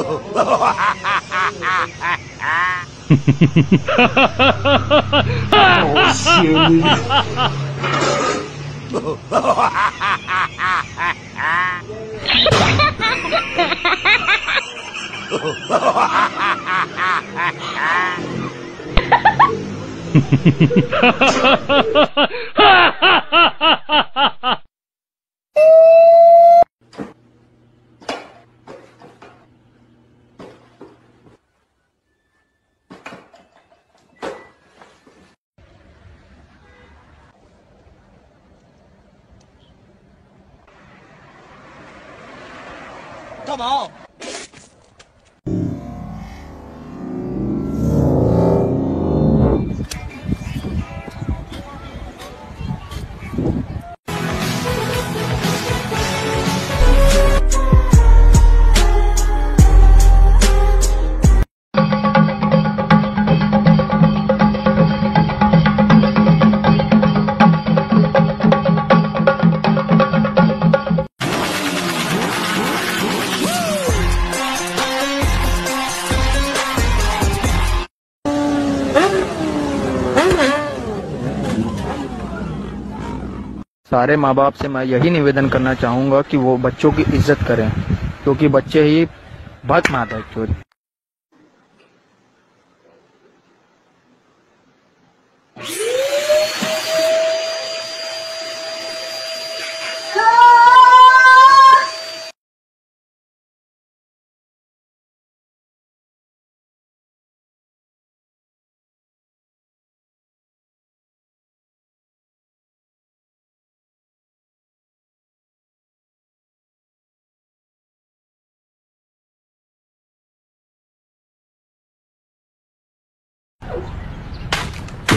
oh, 干嘛？सारे माँ बाप से मैं यही निवेदन करना चाहूँगा कि वो बच्चों की इज़्ज़त करें, क्योंकि बच्चे ही बहुत माता है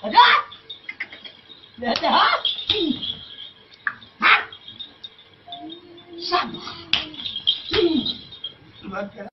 가 자! 가 자! 아! 삼! 맞 다.